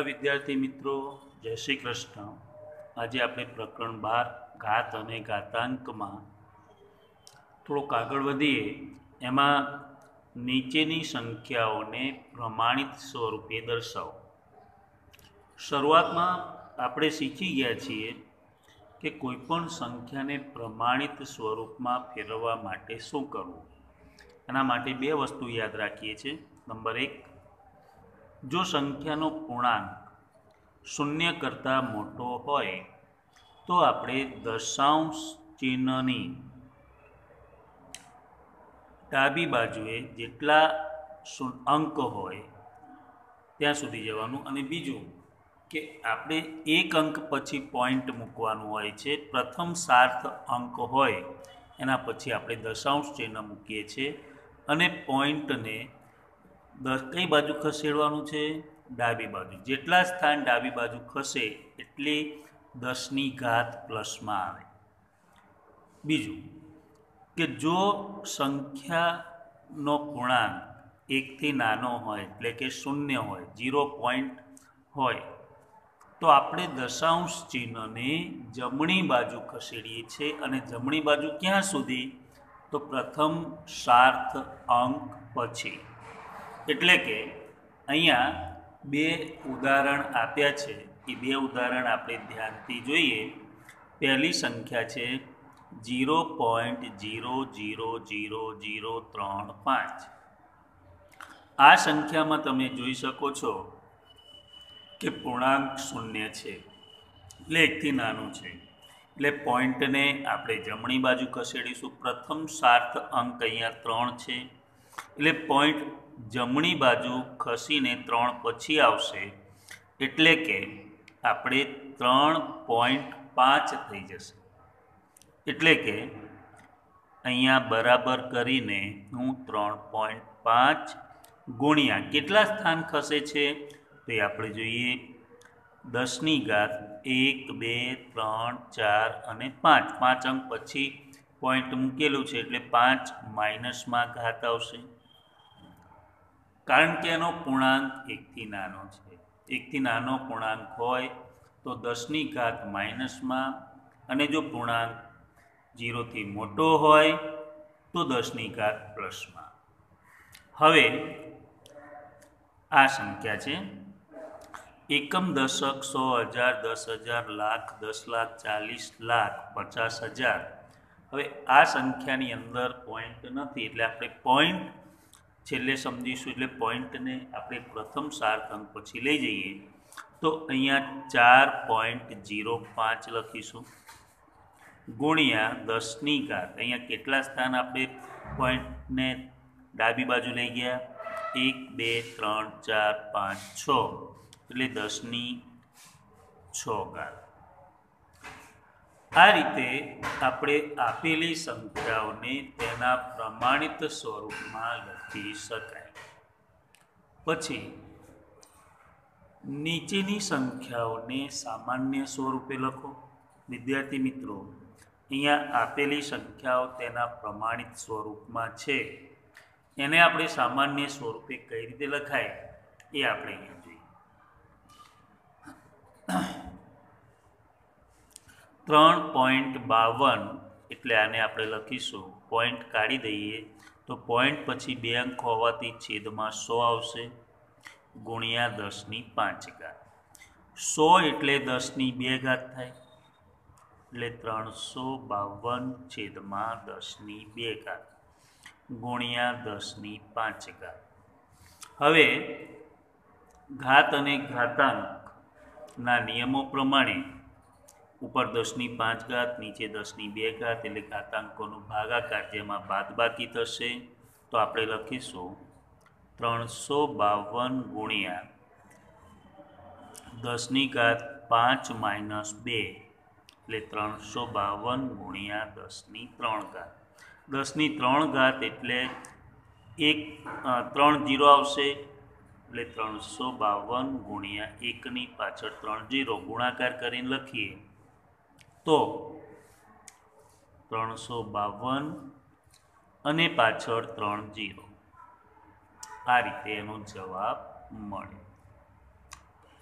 વિદ્યાર્થી મિત્રો, જય શ્રી કૃષ્ણ. આજે આપણે પ્રકરણ બાર, ઘાત અને ઘાતાંકમાં થોડોક આગળ વધીએ. એમાં નીચેની સંખ્યાઓને પ્રમાણિત સ્વરૂપે દર્શાવો. શરૂઆતમાં આપણે શીખી ગયા છીએ કે કોઈપણ સંખ્યાને પ્રમાણિત સ્વરૂપમાં ફેરવવા માટે શું કરવું. એના માટે બે વસ્તુ યાદ રાખીએ છીએ. નંબર એક જો સંખ્યાનો પૂર્ણાંક શૂન્ય કરતાં મોટો હોય, તો આપણે દશાંશ ચિહ્નની ડાબી બાજુએ જેટલા અંક હોય, ત્યાં સુધી જવાનું. અને બીજું કે આપણે એક અંક પછી પોઈન્ટ મૂકવાનું હોય છે, પ્રથમ સાર્થ અંક હોય, એના પછી આપણે દશાંશ ચિહ્ન મૂકીએ છીએ. અને પોઈન્ટને દસ કઈ બાજુ ખસેડવાનું છે? ડાબી બાજુ. જેટલા સ્થાન ડાબી બાજુ ખસે, એટલી દસની ઘાત પ્લસમાં આવે. બીજું, કે જો સંખ્યાનો પૂર્ણાંક એકથી નાનો હોય, એટલે કે શૂન્ય હોય, ઝીરો પોઈન્ટ હોય, તો આપણે દશાંશ ચિહ્નને જમણી બાજુ ખસેડીએ છીએ અને જમણી બાજુ ક્યાં સુધી? તો પ્રથમ સાર્થ અંક પછી. એટલે કે અહીંયા બે ઉદાહરણ આપ્યા છે. એ બે ઉદાહરણ આપણે ધ્યાનથી જોઈએ. પહેલી સંખ્યા છે zero point zero zero zero zero ત્રણ પાંચ. આ સંખ્યામાં તમે જોઈ શકો છો કે પૂર્ણાંક શૂન્ય છે. એટલે એકથી નાનું છે. એટલે પોઈન્ટને આપણે જમણી બાજુ ખસેડીશું. પ્રથમ સાર્થ અંક અહીંયા ત્રણ છે. એટલે પોઈન્ટ જમણી બાજુ ખસીને ત્રણ પછી આવશે, એટલે કે આપણે ત્રણ પોઈન્ટ પાંચ થઈ જશે. એટલે કે અહીંયા બરાબર કરીને હું ત્રણ પોઈન્ટ પાંચ ગુણ્યા. કેટલા સ્થાન ખસે છે? તો એ આપણે જોઈએ. દસની ઘાત એક, બે, ત્રણ, ચાર અને પાંચ. પાંચ અંક પછી પોઈન્ટ મૂકેલું છે, એટલે પાંચ માઇનસમાં ઘાત આવશે. કારણ કે એનો પૂર્ણાંક એકથી નાનો છે. એકથી નાનો પૂર્ણાંક હોય તો દસની ઘાત માઇનસમાં અને જો પૂર્ણાંક જીરોથી મોટો હોય તો દસની ઘાત પ્લસમાં. હવે આ સંખ્યા છે. એકમ દશક સો હજાર, દસ હજાર, લાખ, દસ લાખ, ચાલીસ લાખ, પચાસ હજાર. હવે આ સંખ્યાની અંદર પોઈન્ટ નથી, એટલે આપણે પોઈન્ટ છેલ્લે સમજીશું એટલે પોઈન્ટને આપણે પ્રથમ સાર્થ અંક પછી લઈ જઈએ. તો અહીંયા ચાર પોઈન્ટ જીરો પાંચ લખીશું. ગુણ્યા દસની ઘાત. અહીંયા કેટલા સ્થાન આપણે પોઈન્ટને ડાબી બાજુ લઈ ગયા? એક, બે, ત્રણ, ચાર, પાંચ, છ. એટલે દસની છ ઘાત. આ રીતે આપણે આપેલી સંખ્યાઓને તેના પ્રમાણિત સ્વરૂપમાં લખી શકાય. પછી, નીચેની સંખ્યાઓને સામાન્ય સ્વરૂપે લખો. વિદ્યાર્થી મિત્રો, અહીંયા આપેલી સંખ્યાઓ તેના પ્રમાણિત સ્વરૂપમાં છે. એને આપણે સામાન્ય સ્વરૂપે કઈ રીતે લખાય? એ આપણે અહીંયા જોઈએ. ત્રણ પોઈન્ટ બાવન એટલે આને આપણે લખીશું. પોઈન્ટ કાઢી દઈએ તો પોઈન્ટ પછી બે અંક હોવાથી છેદમાં સો આવશે. ગુણ્યા દસની પાંચ ઘાત. સો એટલે દસની બે ઘાત થાય. એટલે ત્રણસો બાવન છેદમાં દસની બે ઘાત. ગુણ્યા દસની પાંચ ઘાત. હવે ઘાત અને ઘાતાંકના નિયમો પ્રમાણે ઉપર દસની પાંચ ઘાત, નીચે દસની બે ઘાત એટલે ઘાતાંકોનો ભાગાકાર જેમાં બાદબાકી થશે. તો આપણે લખીશું ત્રણસો બાવન ગુણ્યા દસની ઘાત પાંચ માઇનસ બે એટલે ત્રણસો બાવન ગુણ્યા દસની ત્રણ ઘાત. દસની ત્રણ ઘાત એટલે એક ત્રણ જીરો આવશે એટલે ત્રણસો બાવન ગુણ્યા એકની પાછળ ત્રણ જીરો. ગુણાકાર કરીને લખીએ. તો ત્રણસો બાવન અને પાછળ ત્રણ જીરો. આ રીતે એનો જવાબ મળે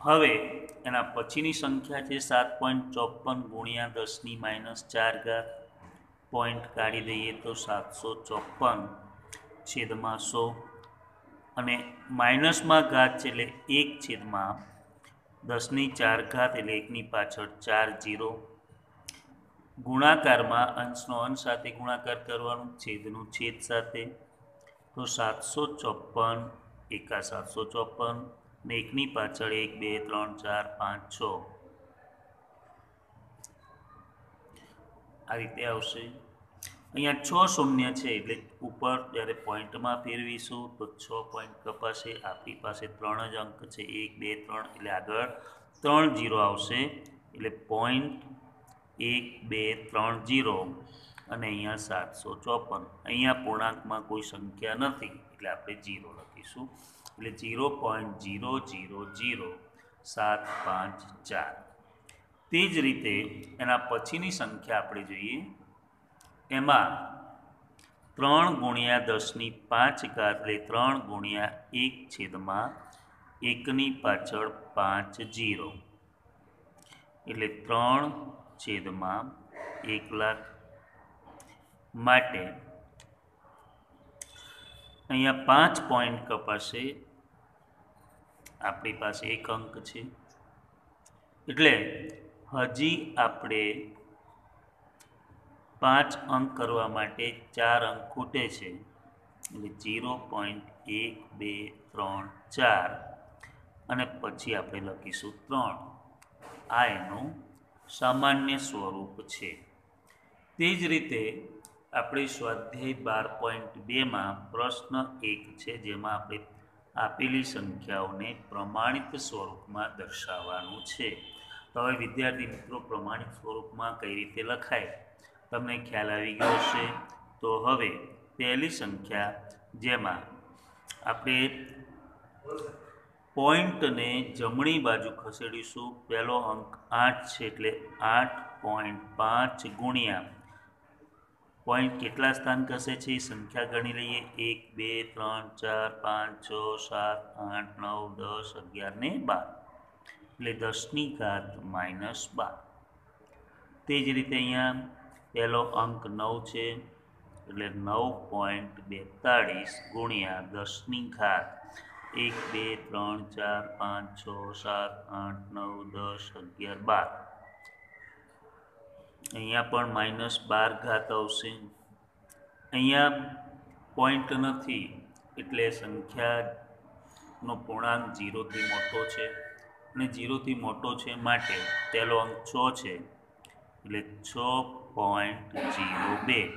હવે એના પછીની સંખ્યા છે સાત પોઈન્ટ ચોપન ગુણ્યા દસની માઇનસ ચાર ઘાત પોઈન્ટ કાઢી દઈએ તો સાતસો ચોપન છેદમાં સો. અને માઇનસમાં ઘાત છે એટલે એક છેદમાં દસની ચાર ઘાત એટલે એકની પાછળ ચાર જીરો. ગુણાકારમાં અંશનો અંશ સાથે ગુણાકાર કરવાનું, છેદનું છેદ સાથે. તો સાતસો ચોપન એકા સાતસો ચોપન ને એકની પાછળ એક, બે, ત્રણ, ચાર, પાંચ, છ. આ રીતે આવશે. અહીંયા છ શૂન્ય છે, એટલે ઉપર જ્યારે પોઈન્ટમાં ફેરવીશું, તો છ પોઈન્ટ કપાશે. આપણી પાસે ત્રણ જ અંક છે, એક, બે, ત્રણ, એટલે આગળ ત્રણ જીરો આવશે. એટલે પોઈન્ટ એક, બે, ત્રણ જીરો અને અહીંયા સાતસો ચોપન. અહીંયા પૂર્ણાંકમાં કોઈ સંખ્યા નથી, એટલે આપણે જીરો લખીશું. એટલે zero point zero zero zero સાત પાંચ ચાર. તે જ રીતે એના પછીની સંખ્યા આપણે જોઈએ. એમાં ત્રણ ગુણ્યા દસની પાંચ ઘાત, એટલે ત્રણ ગુણ્યા એક છેદમાં એકની પાછળ પાંચ જીરો એટલે ત્રણ છેદમાં એક લાખ માટે અહીંયા પાંચ પોઈન્ટ કપાશે. આપણી પાસે એક અંક છે. એટલે હજી આપણે પાંચ અંક કરવા માટે ચાર અંક ખૂટે છે. એટલે જીરો પોઈન્ટ એક બે ત્રણ ચાર અને પછી આપણે લખીશું ત્રણ. આ એનું સામાન્ય સ્વરૂપ છે. તે જ રીતે આપણે સ્વાધ્યાય બાર પોઈન્ટ બેમાં પ્રશ્ન એક છે, જેમાં આપણે આપેલી સંખ્યાઓને પ્રમાણિત સ્વરૂપમાં દર્શાવવાનું છે. તો હવે વિદ્યાર્થી મિત્રો, પ્રમાણિત સ્વરૂપમાં કઈ રીતે લખાય? તમને ખ્યાલ આવી ગયો છે તો હવે પહેલી સંખ્યા, જેમાં આપણે પોઈન્ટને જમણી બાજુ ખસેડીશું. પહેલો અંક આઠ છે એટલે આઠ પોઈન્ટ પાંચ ગુણ્યા. પોઈન્ટ કેટલા સ્થાન ખસે છે એ સંખ્યા ગણી લઈએ. એક, બે, ત્રણ, ચાર, પાંચ, છ, સાત, આઠ, નવ, દસ, અગિયાર ને બાર. એટલે દસની ઘાત માઇનસ બાર. તે જ રીતે અહીંયા પહેલો અંક નવ છે એટલે નવ પોઈન્ટ બેતાળીસ ગુણ્યા દસની ઘાત એક, બે, ત્રણ, ચાર, પાંચ, છ, સાત, આઠ, નવ, દસ, અગિયાર, બાર. અહીંયા પણ માઇનસ બાર ઘાત આવશે. અહીંયા પોઈન્ટ નથી, એટલે સંખ્યાનો પૂર્ણાંક જીરોથી મોટો છે. અને જીરોથી મોટો છે માટે પહેલો અંક છ છે, એટલે છ પોઈન્ટ જીરો બે.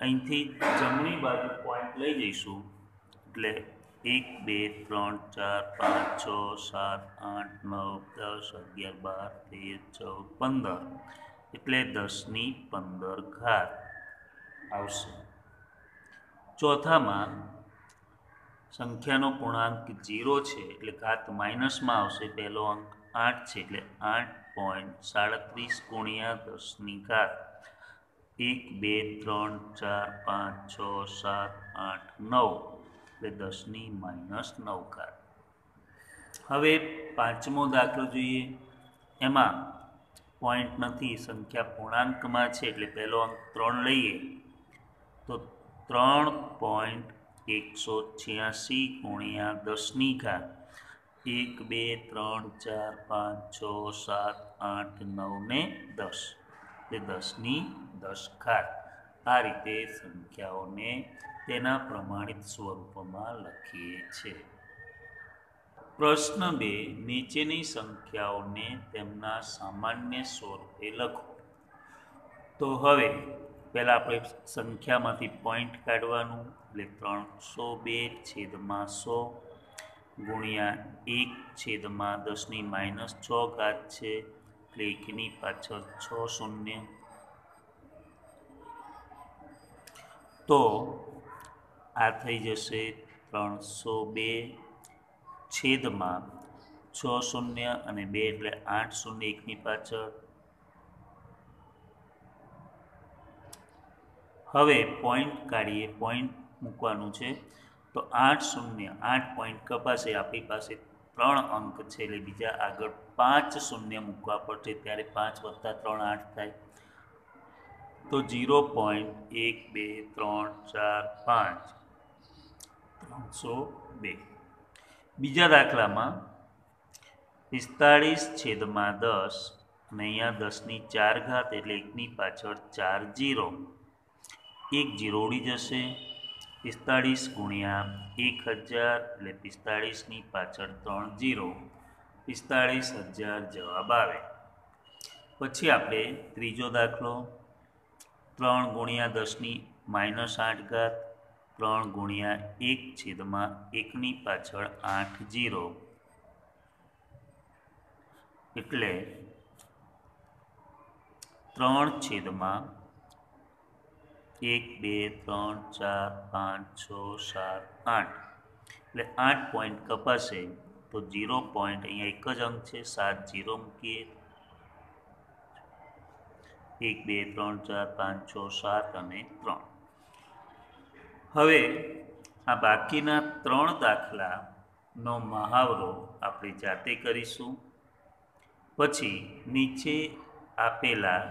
અહીંથી જમણી બાજુ પોઈન્ટ લઈ જઈશું, એટલે એક, બે, ત્રણ, ચાર, પાંચ, છ, સાત, આઠ, નવ, દસ, અગિયાર, બાર, તેર, ચૌદ, પંદર. એટલે દસની પંદર ઘાત આવશે. ચોથામાં સંખ્યાનો પૂર્ણાંક જીરો છે, એટલે ઘાત માઇનસમાં આવશે. પહેલો અંક આઠ છે, એટલે આઠ પોઈન્ટ સાડત્રીસ ગુણ્યા દસની ઘાત. એક, બે, ત્રણ, ચાર, પાંચ, છ, સાત, આઠ, નવ. એટલે દસની માઇનસ નવ કાર. હવે પાંચમો દાખલો જોઈએ. એમાં પોઈન્ટ નથી, સંખ્યા પૂર્ણાંકમાં છે, એટલે પહેલો અંક ત્રણ લઈએ. તો ત્રણ પોઈન્ટ એકસો છ્યાસી ગુણ્યા દસની ઘાત. એક, બે, ત્રણ, ચાર, પાંચ, છ, સાત, આઠ, નવ ને દસ. એટલે દસની દસ ઘાત. આ રીતે સંખ્યાઓને તેના પ્રમાણિત સ્વરૂપમાં લખીએ છીએ. પ્રશ્ન બે, નીચેની સંખ્યાઓને તેમના સામાન્ય સ્વરૂપે લખો. તો હવે પહેલાં આપણે સંખ્યામાંથી પોઈન્ટ કાઢવાનું, એટલે ત્રણસો બે છેદમાં સો ગુણ્યા એક છેદમાં દસની માઇનસ છ ઘાત છે, એટલે એકની પાછળ છ શૂન્ય. તો આ થઈ જશે ત્રણસો બે છેદમાં છ શૂન્ય અને બે એટલે આઠ શૂન્ય એકની પાછળ. હવે પોઈન્ટ કાઢીએ પોઈન્ટ મૂકવાનું છે. તો આઠ શૂન્ય, આઠ પોઈન્ટ કપાશે, આપણી પાસે ત્રણ અંક છે, એટલે બીજા આગળ પાંચ શૂન્ય મૂકવા પડશે, ત્યારે પાંચ વત્તા ત્રણ આઠ થાય. તો જીરો પોઈન્ટ એક બે ત્રણ ચાર પાંચ ત્રણસો બે. બીજા દાખલામાં પિસ્તાળીસ છેદમાં દસ અને અહીંયા દસની ચાર ઘાત એટલે એકની પાછળ ચાર જીરો એક જીરો ઉડી જશે. પિસ્તાળીસ ગુણ્યા એક હજાર એટલે પિસ્તાળીસની પાછળ ત્રણ જીરો પિસ્તાળીસ હજાર જવાબ આવે. પછી આપણે ત્રીજો દાખલો ત્રણ ગુણ્યા દસની માઇનસ આઠ ઘાત ત્રણ ગુણ્યા એક છેદમાં એકની પાછળ આઠ જીરો. એટલે ત્રણ છેદમાં એક, બે, ત્રણ, ચાર, પાંચ, છ, સાત, આઠ. એટલે આઠ પોઈન્ટ કપાશે તો જીરો પોઈન્ટ અહીંયા એક જ અંક છે. સાત જીરો મૂકીએ એક, બે, ત્રણ, ચાર, પાંચ, છ, સાત અને ત્રણ. હવે આ બાકીના ત્રણ દાખલાનો મહાવરો આપણે જાતે કરીશું. પછી નીચે આપેલા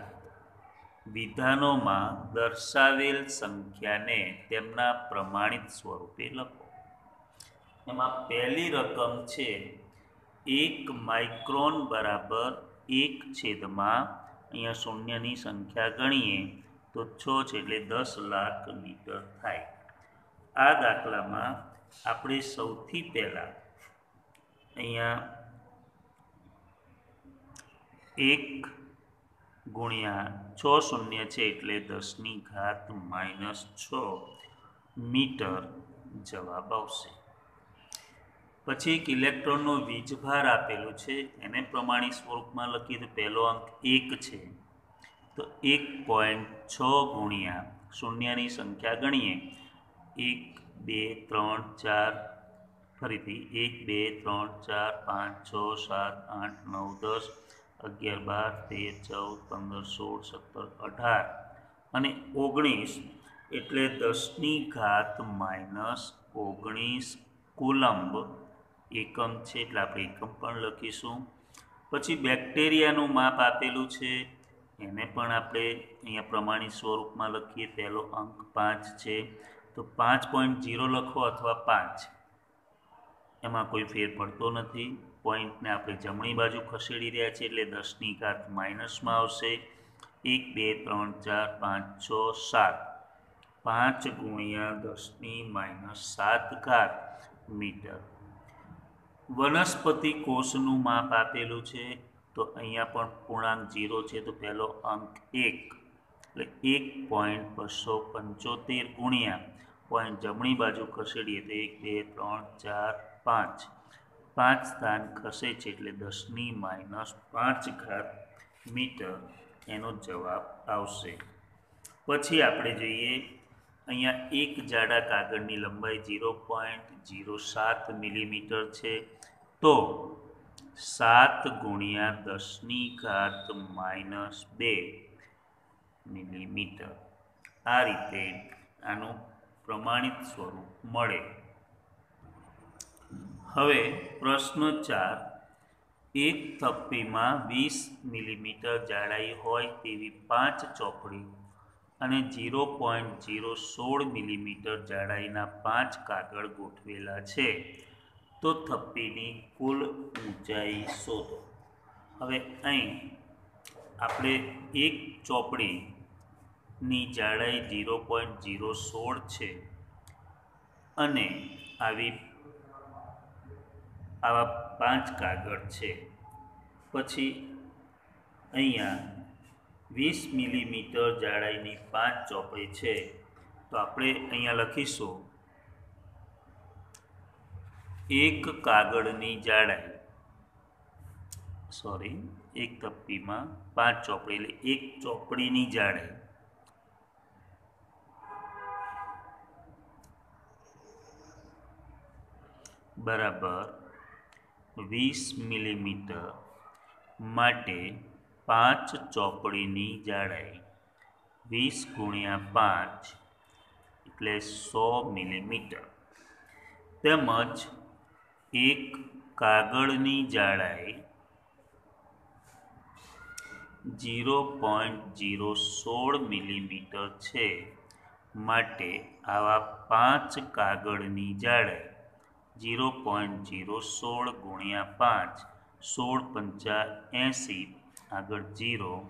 વિધાનોમાં દર્શાવેલ સંખ્યાને તેમના પ્રમાણિત સ્વરૂપે લખો. એમાં પહેલી રકમ છે એક માઇક્રોન બરાબર એક છેદમાં અહીંયા શૂન્યની સંખ્યા ગણીએ તો છ છે એટલે દસ લાખ મીટર થાય. આ દાખલામાં આપણે સૌથી પહેલાં અહીંયા એક ગુણ્યા છ શૂન્ય છે એટલે દસની ઘાત માઇનસ છ મીટર જવાબ આવશે. પછી એક ઇલેક્ટ્રોનનો વીજભાર આપેલો છે. એને પ્રમાણિત સ્વરૂપમાં લખીએ તો પહેલો અંક એક છે. તો એક પોઈન્ટ છ ગુણ્યા શૂન્યની સંખ્યા ગણીએ. એક, બે, ત્રણ, ચાર, ફરીથી એક, બે, ત્રણ, ચાર, પાંચ, છ, સાત, આઠ, નવ, દસ, અગિયાર, બાર, તેર, ચૌદ, પંદર, સોળ, સત્તર, અઢાર અને ઓગણીસ એટલે દસની ઘાત માઇનસ ઓગણીસ કુલંબ એકમ છે એટલે આપણે એકમ પણ લખીશું. પછી બેક્ટેરિયાનું માપ આપેલું છે. એને પણ આપણે અહીંયા પ્રમાણિત સ્વરૂપમાં લખીએ. પહેલો અંક પાંચ છે. તો પાંચ પોઈન્ટ જીરો લખો અથવા પાંચ. એમાં કોઈ ફેર પડતો નથી. પોઈન્ટને આપણે જમણી બાજુ ખસેડી રહ્યા છીએ એટલે દસની ઘાત માઇનસમાં આવશે. એક, બે, ત્રણ, ચાર, પાંચ, છ, સાત. પાંચ ગુણ્યા દસની માઇનસ સાત ઘાત મીટર. વનસ્પતિ કોષનું માપ આપેલું છે, તો અહીંયા પણ પૂર્ણાંક જીરો છે, તો પહેલો અંક એક. એટલે એક પોઈન્ટ બસો પંચોતેર ગુણ્યા પોઈન્ટ જમણી બાજુ ખસેડીએ તો એક, બે, ત્રણ, ચાર, પાંચ. પાંચ સ્થાન ખસે છે એટલે દસની માઇનસ પાંચ ઘાત મીટર એનો જવાબ આવશે. પછી આપણે જોઈએ, અહીંયા એક જાડા કાગળની લંબાઈ ઝીરો પોઈન્ટ ઝીરો સાત મિલીમીટર છે. તો સાત ગુણ્યા દસની ઘાત માઇનસ બે મિલીમીટર. આ રીતે આનું પ્રમાણિત સ્વરૂપ મળે. હવે પ્રશ્ન ચાર. એક થપ્પીમાં વીસ મિલીમીટર જાડાઈ હોય તેવી પાંચ ચોપડી અને ઝીરો પોઈન્ટ ઝીરો સોળ મિલીમીટર જાડાઈના પાંચ કાગળ ગોઠવેલા છે. તો થપ્પીની કુલ ઊંચાઈ શોધો. હવે અહીં આપણે એક ચોપડીની જાડાઈ ઝીરો પોઈન્ટ ઝીરો સોળ છે અને આવી આવા પાંચ કાગળ છે. પછી અહીંયા વીસ મિલીમીટર જાડાઈની પાંચ ચોપડી છે. તો આપણે અહીંયા લખીશું એક કાગળની જાડાઈ. સોરી એક તપ્પીમાં પાંચ ચોપડી, એટલે એક ચોપડીની જાડાઈ. બરાબર વીસ મિલીમીટર માટે પાંચ ચોપડીની જાડાઈ. વીસ ગુણ્યા પાંચ એટલે સો મિલીમીટર. તેમજ એક કાગળની જાડાઈ જીરો પોઈન્ટ જીરો સોળ મિલીમીટર છે. માટે આવા પાંચ કાગળની જાડાઈ જીરો પોઈન્ટ જીરો સોળ ગુણ્યા પાંચ સોળ પંચા એંસી. આગળ જીરો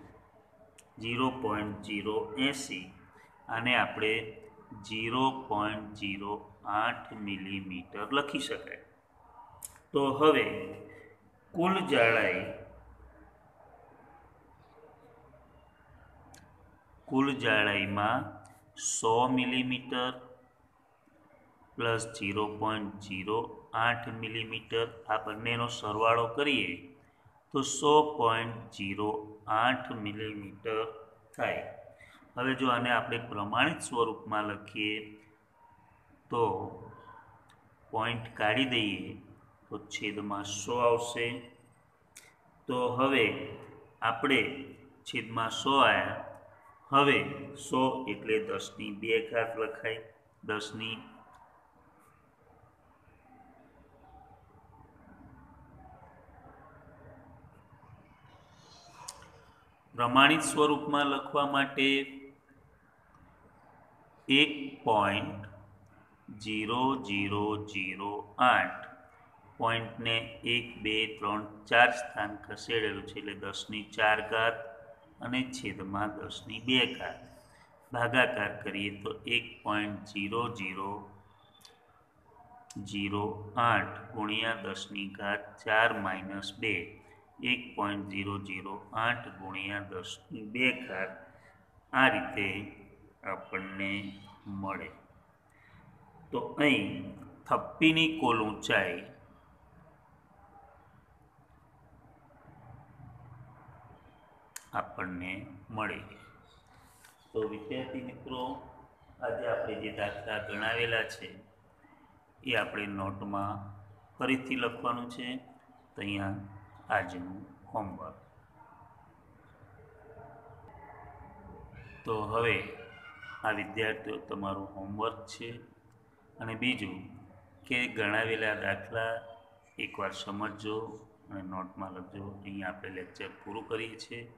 જીરો પોઈન્ટ જીરો એંસી. આને આપણે જીરો પોઈન્ટ જીરો આઠ મિલીમીટર લખી શકાય. તો હવે કુલ જાડાઈ, કુલ જાડાઈમાં સો millimetre plus zero point zero આઠ મિલીમીટર આ બંનેનો સરવાળો કરીએ તો સો પોઈન્ટ જીરો આઠ મિલીમીટર થાય. હવે જો આને આપણે પ્રમાણિત સ્વરૂપમાં લખીએ તો પોઈન્ટ કાઢી દઈએ. તો છેદમાં સો આવશે? તો હવે આપણે છેદમાં સો આવ્યા હવે સો એટલે દસની બે ઘાત લખાય. દસની પ્રમાણિત સ્વરૂપમાં લખવા માટે એક પોઈન્ટ જીરો જીરો જીરો આઠ. પોઈન્ટને એક, બે, ત્રણ, ચાર સ્થાન ખસેડેલું છે એટલે દસની ચાર ઘાત અને છેદમાં દસની બે ઘાત. ભાગાકાર કરીએ તો એક પોઈન્ટ જીરો જીરો જીરો આઠ ગુણ્યા દસની ઘાત ચાર માઇનસ બે. એક પોઈન્ટ જીરો જીરો આઠ ગુણ્યા દસની બે ઘાત આ રીતે આપણને મળે. તો અહીં થપ્પીની કોલ ઊંચાઈ આપણને મળે તો વિદ્યાર્થી મિત્રો, આજે આપણે જે દાખલા ગણાવેલા છે, એ આપણે નોટમાં ફરીથી લખવાનું છે. તો અહીંયા આજનું હોમવર્ક તો હવે આ વિદ્યાર્થીઓ, તમારું હોમવર્ક છે. અને બીજું કે ગણાવેલા દાખલા એકવાર સમજજો અને નોટમાં લખજો. અહીંયા આપણે લેક્ચર પૂરું કરીએ છીએ.